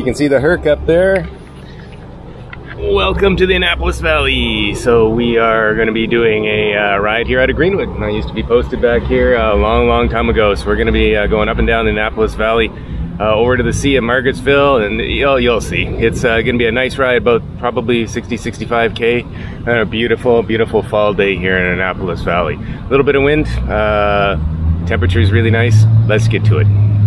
you can see the Herc up there. Welcome to the Annapolis Valley. So we are going to be doing a uh, ride here out of Greenwood. I used to be posted back here a long, long time ago. So we're going to be uh, going up and down the Annapolis Valley uh, over to the sea at Margaretsville, and you'll, you'll see. It's uh, going to be a nice ride, about probably 60, 65k. And a beautiful, beautiful fall day here in Annapolis Valley. A little bit of wind. Uh, temperature is really nice. Let's get to it.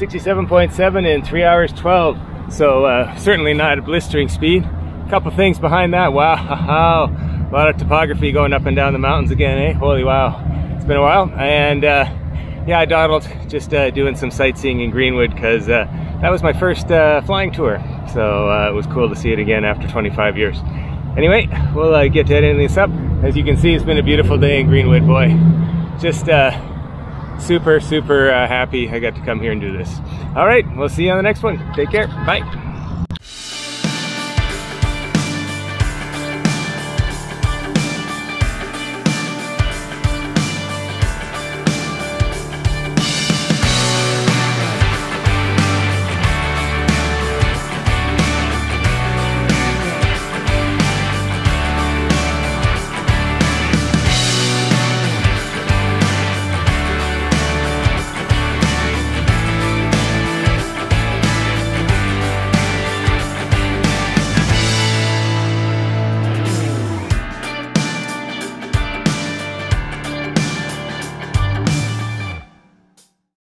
67.7 in 3 hours 12. So uh, certainly not a blistering speed. A couple things behind that. Wow, a lot of topography going up and down the mountains again, eh? Holy wow. It's been a while. And uh, yeah, I dawdled just uh, doing some sightseeing in Greenwood because uh, that was my first uh, flying tour. So uh, it was cool to see it again after 25 years. Anyway, we'll get to editing this up. As you can see, it's been a beautiful day in Greenwood, boy. Just super, super uh, happy I got to come here and do this. All right, we'll see you on the next one. Take care. Bye.